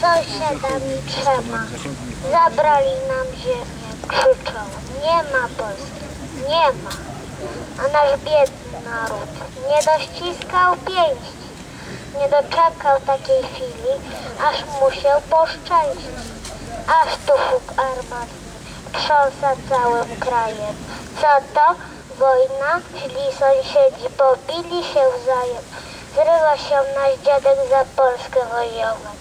Sąsiadami trzema. Zabrali nam ziemię. Krzyczą. Nie ma Polski. Nie ma. A nasz biedny naród nie dościskał pięści. Nie doczekał takiej chwili, aż musiał poszczęścić. Aż tu huk armatny trząsa całym krajem. Co to? Wojna? Źli sąsiedzi pobili się wzajem. Zrywa się nasz dziadek za Polskę wojować.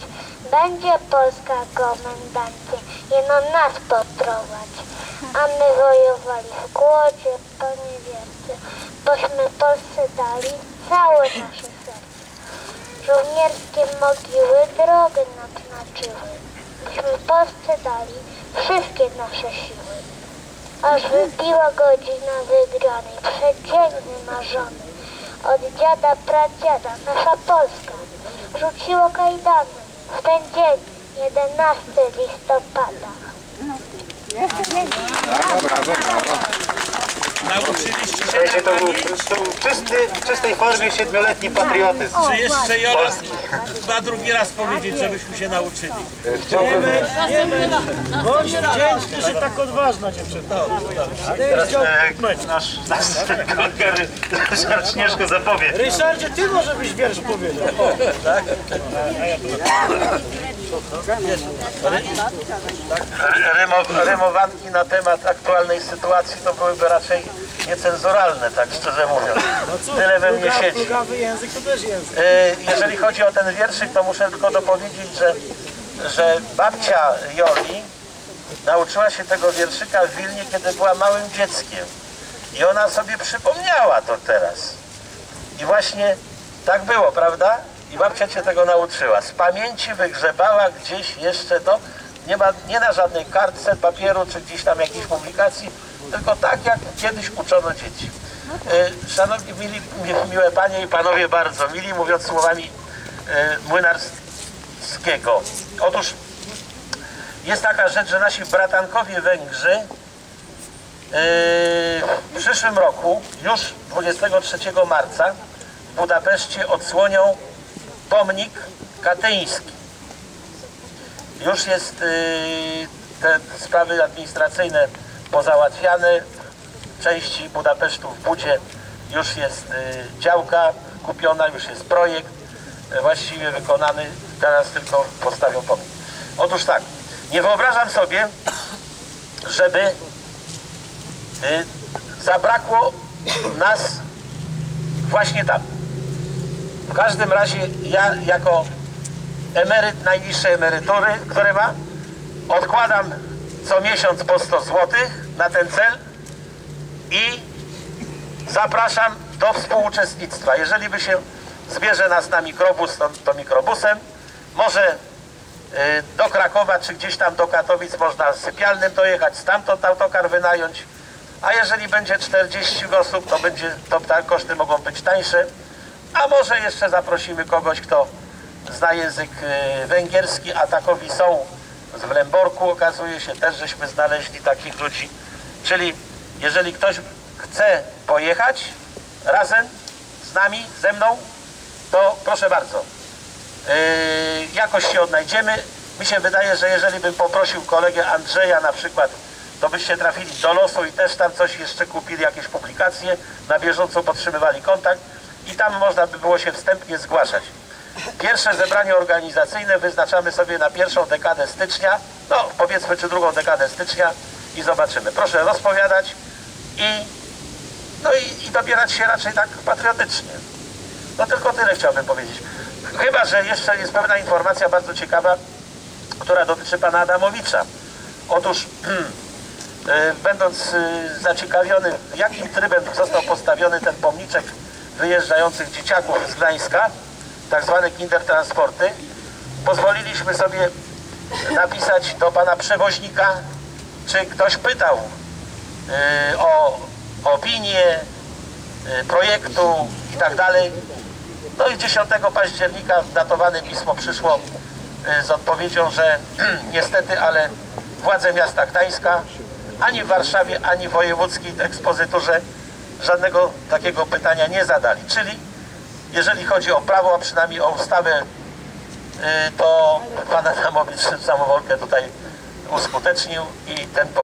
Będzie Polska komendancie, jeno nas poprowadź. A my wojowali w głodzie, po niewierce, bośmy Polsce dali całe nasze serce. Żołnierskie mogiły drogę nam znaczyły, byśmy Polsce dali wszystkie nasze siły. Aż wybiła godzina wygranej, przeddzień wymarzony. Od dziada, pradziada, nasza Polska rzuciło kajdany w ten dzień, 11 listopada. Nauczyliście się Wiecie, to był, to był czysty, w czystej formie siedmioletni patriotyzm. Czy jeszcze Jola ma drugi raz powiedzieć, żebyśmy się nauczyli? Chciałbym, Bądź wdzięczny, że tak odważna dziewczyna. teraz e, nasz, nasz kolega Ryszard Śnieżko zapowie. Ryszardzie, ty może byś wiersz powiedział. Rymo, rymowanki na temat aktualnej sytuacji to byłyby raczej niecenzuralne, tak szczerze mówiąc. Tyle we mnie siedzi. Plugawy język to też język. E, Jeżeli chodzi o ten wierszyk, to muszę tylko dopowiedzieć, że, że babcia Joli nauczyła się tego wierszyka w Wilnie, kiedy była małym dzieckiem. I ona sobie przypomniała to teraz. I właśnie tak było, prawda? I babcia cię tego nauczyła. Z pamięci wygrzebała gdzieś jeszcze to, nie, ma, nie na żadnej kartce papieru, czy gdzieś tam jakiejś publikacji, tylko tak jak kiedyś uczono dzieci. E, Szanowni, mili, mi- miłe panie i panowie bardzo, mili mówiąc słowami e, młynarskiego. Otóż jest taka rzecz, że nasi bratankowie Węgrzy e, w przyszłym roku, już 23 marca w Budapeszcie odsłonią pomnik katyński. Już jest y, te sprawy administracyjne pozałatwiane. W części Budapesztu w Budzie już jest y, działka kupiona, już jest projekt y, właściwie wykonany. Teraz tylko postawią pomnik. Otóż tak, nie wyobrażam sobie, żeby zabrakło nas właśnie tam. W każdym razie ja jako emeryt najniższej emerytury, które ma, odkładam co miesiąc po 100 zł na ten cel i zapraszam do współuczestnictwa. Jeżeli by się zbierze nas na mikrobus, to, to mikrobusem. Może y, do Krakowa czy gdzieś tam do Katowic można sypialnym dojechać, stamtąd autokar wynająć. A jeżeli będzie 40 osób, to będzie to koszty mogą być tańsze. A może jeszcze zaprosimy kogoś, kto zna język y, węgierski, a takowi są z Wlemborku, okazuje się też, żeśmy znaleźli takich ludzi. Czyli jeżeli ktoś chce pojechać razem z nami, ze mną, to proszę bardzo. Yy, jakoś się odnajdziemy. Mi się wydaje, że jeżeli bym poprosił kolegę Andrzeja na przykład, to byście trafili do losu i też tam coś jeszcze kupili, jakieś publikacje, na bieżąco podtrzymywali kontakt i tam można by było się wstępnie zgłaszać. Pierwsze zebranie organizacyjne wyznaczamy sobie na pierwszą dekadę stycznia, no powiedzmy czy drugą dekadę stycznia i zobaczymy. Proszę rozpowiadać i, no i, i dobierać się raczej tak patriotycznie. No tylko tyle chciałbym powiedzieć. Chyba, że jeszcze jest pewna informacja bardzo ciekawa, która dotyczy pana Adamowicza. Otóż e, będąc e, zaciekawiony, jakim trybem został postawiony ten pomniczek wyjeżdżających dzieciaków z Gdańska, tak zwane kindertransporty, pozwoliliśmy sobie napisać do pana przewoźnika, czy ktoś pytał e, o opinię e, projektu i tak dalej. No i 10 października datowane pismo przyszło y, z odpowiedzią, że niestety, ale władze miasta Gdańska ani w Warszawie, ani w wojewódzkiej ekspozyturze żadnego takiego pytania nie zadali. Czyli jeżeli chodzi o prawo, a przynajmniej o ustawę, y, to pan Adamowicz samowolkę tutaj uskutecznił i ten